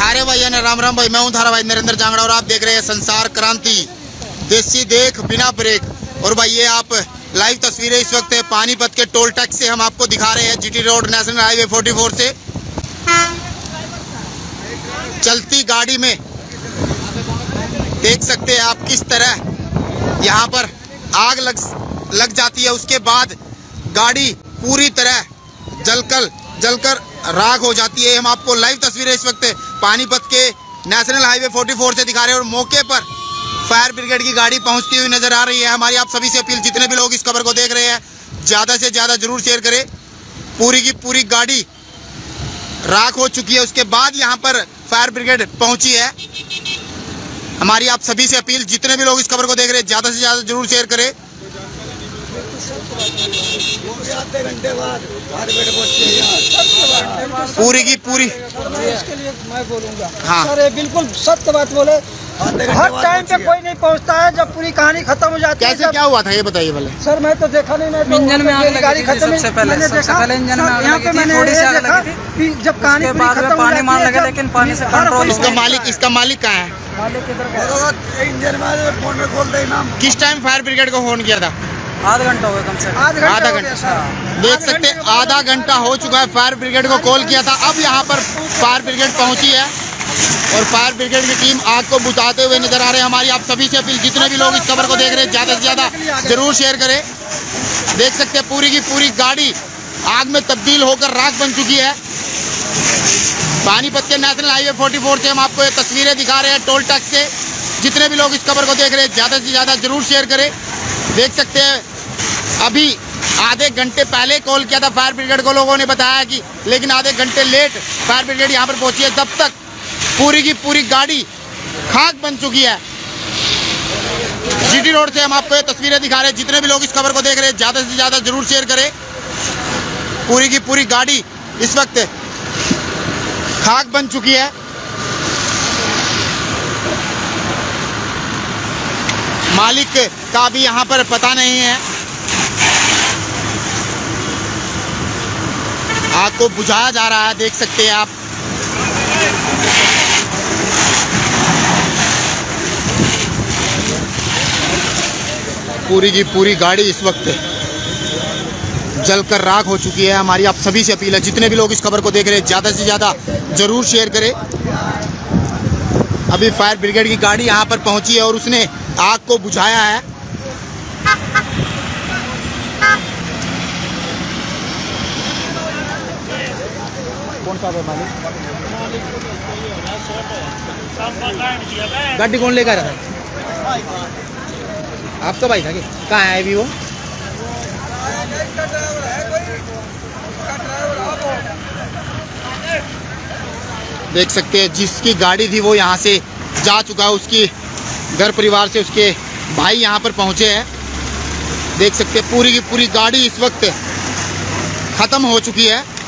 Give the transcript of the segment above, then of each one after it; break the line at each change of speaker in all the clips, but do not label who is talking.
सारे भाई ने राम राम भाई, मैं हूँ थारा भाई, नरेंद्र जांगड़ा, और आप देख रहे हैं संसार क्रांति। देसी देख बिना ब्रेक। और भाई, ये आप लाइव तस्वीरें इस वक्त है, पानीपत के टोल टैक्स से हम आपको दिखा रहे हैं, जीटी रोड, नेशनल हाईवे 44 से। चलती गाड़ी में देख सकते हैं आप किस तरह यहाँ पर आग लग लग जाती है। उसके बाद गाड़ी पूरी तरह जलकर जलकर राख हो जाती है। हम आपको लाइव तस्वीरें इस वक्त पानीपत के नेशनल हाईवे 44 से दिखा रहे हैं और मौके पर फायर ब्रिगेड की गाड़ी पहुँचती हुई नज़र आ रही है। हमारी आप सभी से अपील, जितने भी लोग इस खबर को देख रहे हैं, ज़्यादा से ज़्यादा ज़रूर शेयर करें। पूरी की पूरी गाड़ी राख हो चुकी है। उसके बाद यहाँ पर फायर ब्रिगेड पहुँची है। हमारी आप सभी से अपील, जितने भी लोग इस खबर को देख रहे हैं, ज़्यादा से ज़्यादा ज़रूर शेयर करें।
आधे घंटे बाद फायर
पूरी की पूरी।
इसके
लिए मैं बोलूँगा
हाँ। सर
ये बिल्कुल सत्य बात बोले।
हर टाइम पे कोई
नहीं पहुँचता है जब पूरी कहानी खत्म हो जाती है कैसे
क्या हुआ था ये बताइए पहले।
सर मैं तो देखा नहीं मैं
तो इंजन में आग लगी गाड़ी थी खत्म सबसे पहले, सबसे पहले इंजन में आग यहाँ लगी पे थी, मैंने थोड़ी सी आग लगी
थी। जब
कहानी पूरी बाद में खत्म पानी मार लगे, लेकिन पानी से कंट्रोल इसका मालिक
इसका मालिक कहाँ है? मालिक
किधर
इंजन में फ़ोन में खोल दे नाम
किस टाइम फायर ब्रिगेड को फ़ोन किया था?
आधा घंटा हो गया कम से कम।
आधा घंटा। देख सकते हैं आधा घंटा हो चुका है फायर ब्रिगेड को कॉल किया था। अब यहाँ पर फायर ब्रिगेड पहुँची है और फायर ब्रिगेड की टीम आग को बुझाते हुए नज़र आ रहे हैं। हमारी आप सभी से अपील जितने भी लोग इस खबर को देख रहे हैं ज़्यादा से ज़्यादा ज़रूर शेयर करें। देख सकते हैं पूरी की पूरी गाड़ी आग में तब्दील होकर राख बन चुकी है। पानीपत के नेशनल हाईवे 44 से हम आपको ये तस्वीरें दिखा रहे हैं टोल टैक्स से। जितने भी लोग इस खबर को देख रहे हैं ज़्यादा से ज़्यादा ज़रूर शेयर करें। देख सकते हैं अभी आधे घंटे पहले कॉल किया था फायर ब्रिगेड को, लोगों ने बताया कि, लेकिन आधे घंटे लेट फायर ब्रिगेड यहाँ पर पहुँची है, तब तक पूरी की पूरी गाड़ी खाक बन चुकी है। जीटी रोड से हम आपको ये तस्वीरें दिखा रहे हैं, जितने भी लोग इस खबर को देख रहे हैं, ज़्यादा से ज़्यादा ज़रूर शेयर करें। पूरी की पूरी गाड़ी इस वक्त खाक बन चुकी है। मालिक का भी यहाँ पर पता नहीं है। आग को बुझाया जा रहा है, देख सकते हैं आप। पूरी की पूरी गाड़ी इस वक्त जलकर राख हो चुकी है। हमारी आप सभी से अपील है, जितने भी लोग इस खबर को देख रहे हैं, ज़्यादा से ज़्यादा ज़रूर शेयर करें। अभी फायर ब्रिगेड की गाड़ी यहाँ पर पहुँची है और उसने आग को बुझाया है। कौन सा है मालिक। गाड़ी कौन लेकर आया था? आपका भाई था कि? कहाँ है अभी वो? देख सकते हैं, जिसकी गाड़ी थी वो यहाँ से जा चुका है, उसकी घर परिवार से उसके भाई यहाँ पर पहुँचे हैं। देख सकते हैं, पूरी की पूरी गाड़ी इस वक्त ख़त्म हो चुकी है।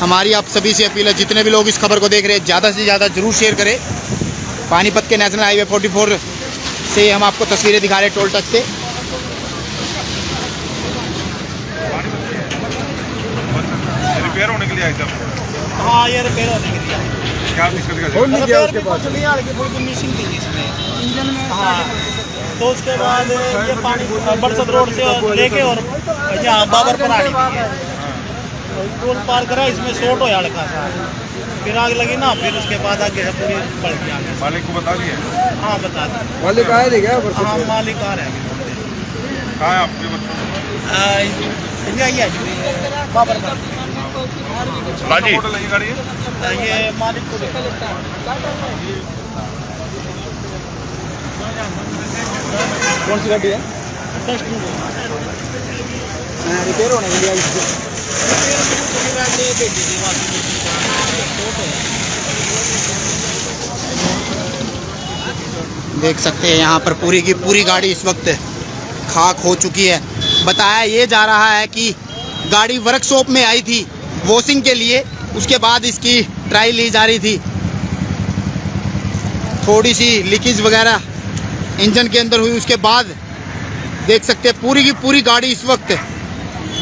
हमारी आप सभी से अपील है जितने भी लोग इस खबर को देख रहे हैं ज़्यादा से ज़्यादा ज़रूर शेयर करें। पानीपत के नेशनल हाईवे 44 से हम आपको तस्वीरें दिखा रहे हैं टोल टैक्स से।
रिपेयर होने के लिए आए
हाँ ये रिपेयर होने के लिए क्या दिक्कत का फ़ोन नहीं किया उसके पास मिसिंग थी इसमें। इंजन में हाँ। तो उसके बाद ये पानी बरसत रोड से लेके और यहाँ बाबर पर और टोल पार करा इसमें शॉर्ट हो हल्का सा फिर आग लगी ना फिर उसके बाद आगे से पूरी बढ़ आगे। मालिक को
बता दिए?
हाँ बता दें मालिक
आए थे
क्या हाँ मालिक आ रहे हैं। कहाँ है
आपके बच्चों?
बाबर ये है ये मालिक को
कौन सी गाड़ी है? रिपेयर होने के। लिए। देख सकते हैं यहाँ पर पूरी की पूरी गाड़ी इस वक्त खाक हो चुकी है। बताया ये जा रहा है कि गाड़ी वर्कशॉप में आई थी वॉशिंग के लिए। उसके बाद इसकी ट्राई ली जा रही थी। थोड़ी सी लीकेज वगैरह इंजन के अंदर हुई। उसके बाद देख सकते हैं पूरी की पूरी गाड़ी इस वक्त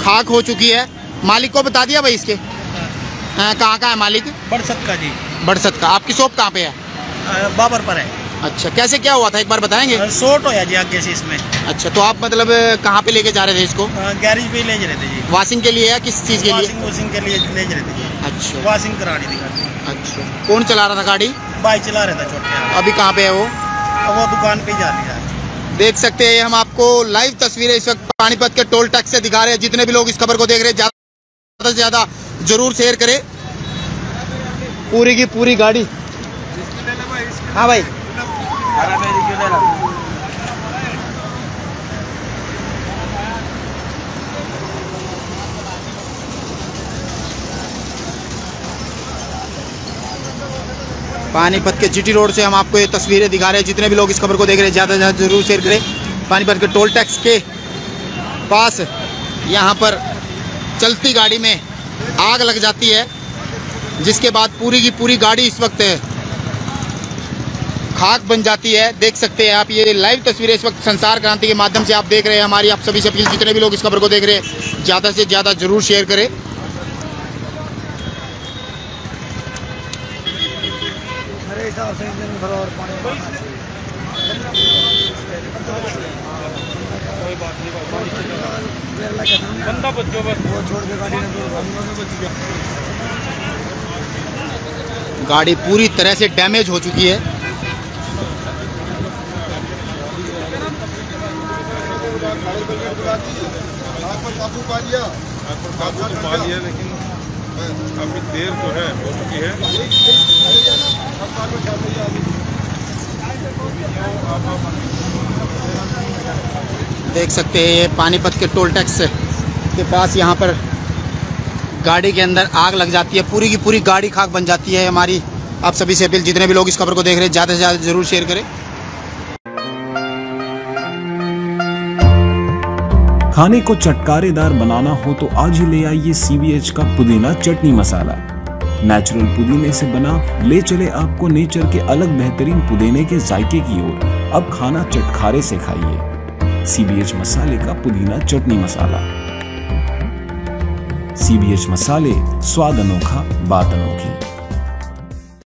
खाक हो चुकी है। मालिक को बता दिया भाई इसके? कहाँ का है मालिक?
बड़सत का जी।
बड़सत का आपकी शॉप कहाँ पे है?
बाबर पर है।
अच्छा कैसे क्या हुआ था? एक बार बताएँगे?
शॉर्ट होया जी आगे से इसमें।
अच्छा तो आप मतलब कहाँ पे लेके जा रहे थे इसको?
गैरेज पे ले जा रहे थे जी।
वॉशिंग के लिए या किस चीज़ के लिए? वॉशिंग
वॉशिंग के लिए ले जा रहे थे जी।
अच्छा।
वॉशिंग करानी थी गाड़ी।
अच्छा। कौन चला रहा था गाड़ी?
बाइक चला रहा था छोटे।
अभी कहाँ पे है वो?
वो दुकान पे जा रही है।
देख सकते हैं हम आपको लाइव तस्वीरें इस वक्त पानीपत के टोल टैक्स से दिखा रहे हैं। जितने भी लोग इस खबर को देख रहे हैं ज़्यादा से ज़्यादा ज़रूर शेयर करें। पूरी की पूरी गाड़ी। हाँ भाई। पानीपत के जीटी रोड से हम आपको ये तस्वीरें दिखा रहे हैं। जितने भी लोग इस खबर को देख रहे हैं, ज़्यादा से ज़्यादा ज़रूर शेयर करें। पानीपत के टोल टैक्स के पास यहाँ पर चलती गाड़ी में आग लग जाती है, जिसके बाद पूरी की पूरी गाड़ी इस वक्त खाक बन जाती है। देख सकते हैं आप, ये लाइव तस्वीरें इस वक्त संसार क्रांति के माध्यम से आप देख रहे हैं हमारी, आप सभी से अपील, जितने भी लोग इस खबर को देख रहे हैं, ज़्यादा से ज़्यादा ज़रूर शेयर करें।
और पानी भरो। बंदा बच्चों बस। वो छोड़ के गाड़ी ने दूर भागी।
गाड़ी पूरी तरह से डैमेज हो चुकी है। काबू तो पा लिया लेकिन काफ़ी देर जो है हो चुकी है देख सकते हैं ये पानीपत के टोल टैक्स के पास यहाँ पर गाड़ी के अंदर आग लग जाती है। पूरी की पूरी गाड़ी खाक बन जाती है। हमारी आप सभी से अपील, जितने भी लोग इस खबर को देख रहे हैं, ज़्यादा से ज़्यादा ज़रूर शेयर करें।
खाने को चटकारेदार बनाना हो तो आज ही ले आइए सीबीएच का पुदीना चटनी मसाला। नेचुरल पुदीने से बना, ले चले आपको नेचर के अलग बेहतरीन पुदीने के जायके की ओर। अब खाना चटखारे से खाइए। सीबीएच मसाले का पुदीना चटनी मसाला। सीबीएच मसाले स्वाद अनोखा बात अनोखी।